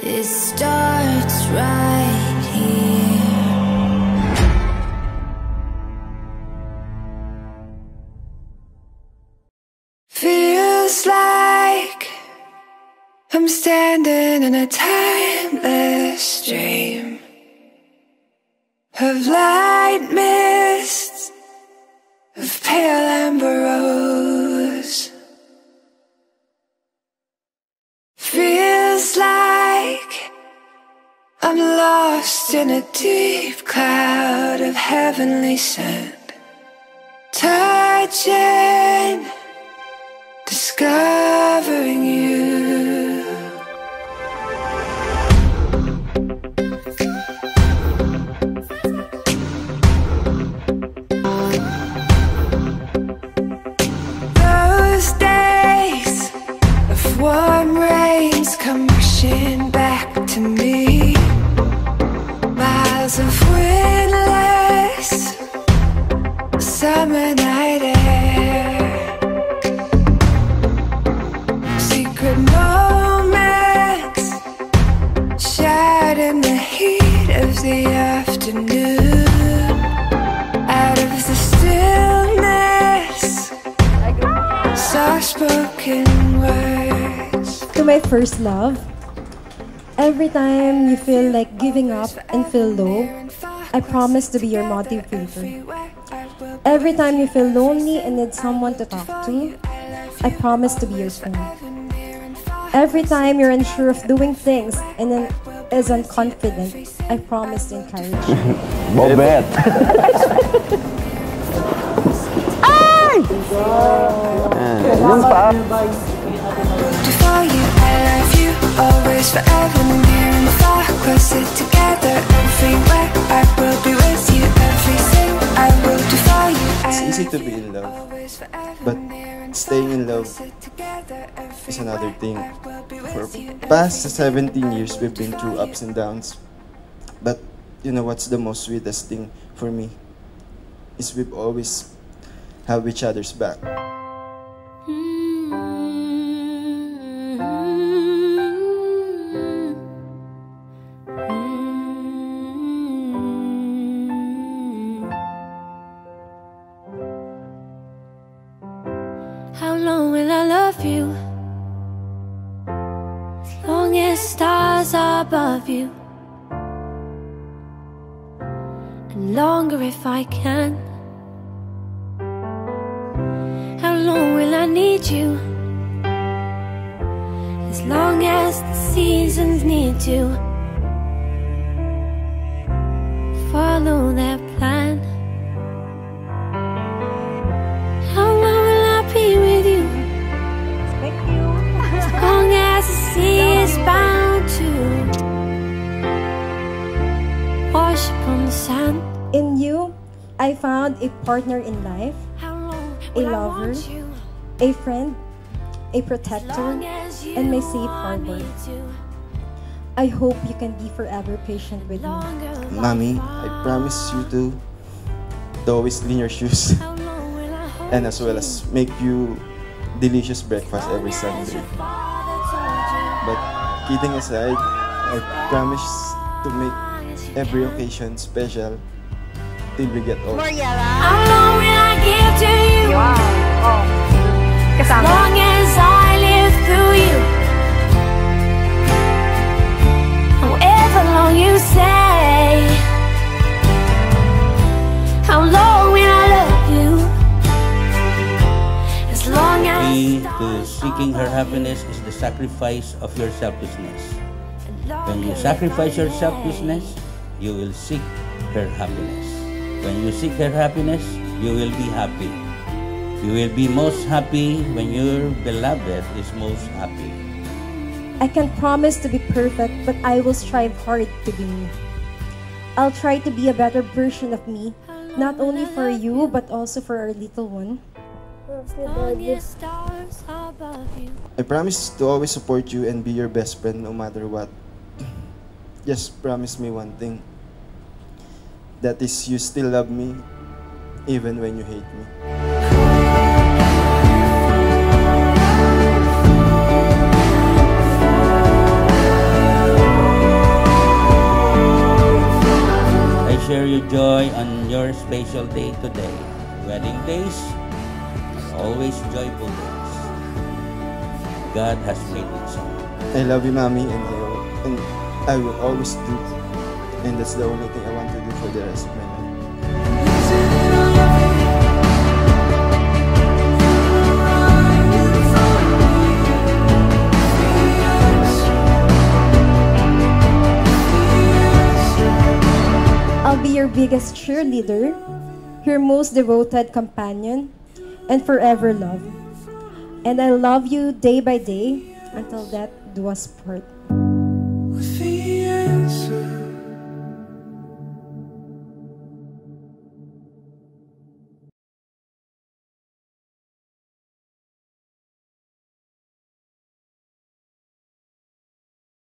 It starts right here. Feels like I'm standing in a timeless dream of light mists, of pale amber rose. Lost in a deep cloud of heavenly scent, touching, discovering you. Those days of warm rains come rushing back to me. To my first love. Every time you feel like giving up and feel low, I promise to be your motivator. Every time you feel lonely and need someone to talk to, I promise to be your friend. Every time you're unsure of doing things and then isn't confident, I promise to encourage you. Bobet! Ay! Yun pa. To you, I love you always, forever, near and far, closer together, everywhere. I will be with you, everything I will do for you. It's easy to be in love, but staying in love is another thing. I will be For past 17 years, we've been through ups and downs. But you know what's the most sweetest thing for me? Is we've always have each other's back. Above you. And longer if I can. How long will I need you? As long as the seasons need to follow I found a partner in life, A lover, a friend, a protector, Long as you and my safe harbor. I hope you can be forever patient with me. Longer Mommy. I promise you to, to always clean your shoes How long will I hold and as well as make you delicious breakfast every Sunday. your father told But kidding aside, I promise to make every occasion special till we get old. How long will I give to you? As long as I live through you. However long you say. How long will I love you? As long as key to seeking her happiness is the sacrifice of your selfishness. When you sacrifice your selfishness, you will seek her happiness. When you seek her happiness, you will be happy. You will be most happy when your beloved is most happy. I can promise to be perfect, but I will strive hard to be me. I'll try to be a better version of me, not only for you, but also for our little one. long as stars above you. I promise to always support you and be your best friend no matter what. Just promise me one thing. That is, you still love me even when you hate me. I share your joy on your special day today. Wedding days are always joyful days. God has made it so. I love you, mommy, and I, and I will always do. it. And that's the only thing Want to do for the rest of my life. I'll be your biggest cheerleader, your most devoted companion, and forever love. And I love you day by day until that us part.